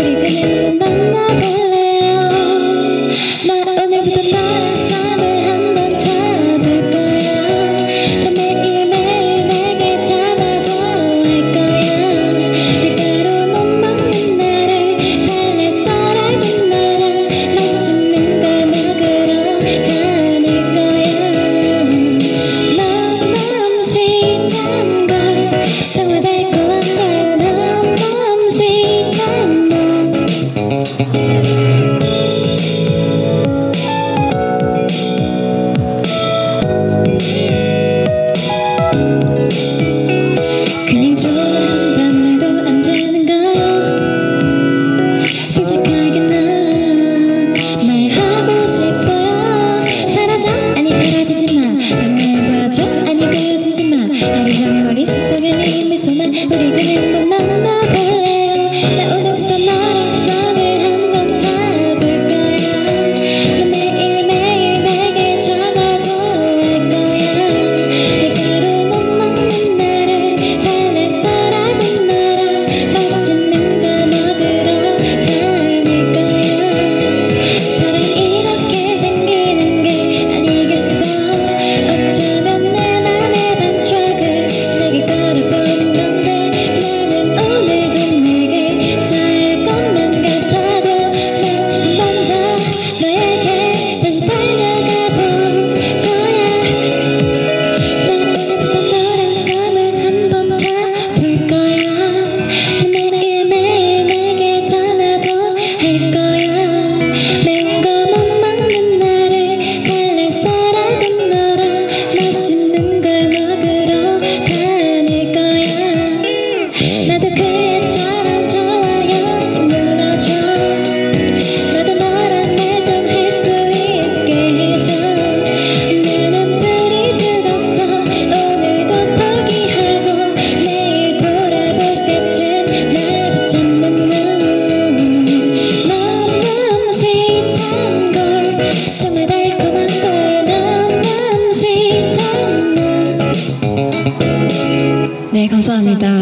திருத்தனே 네, 감사합니다. 감사합니다.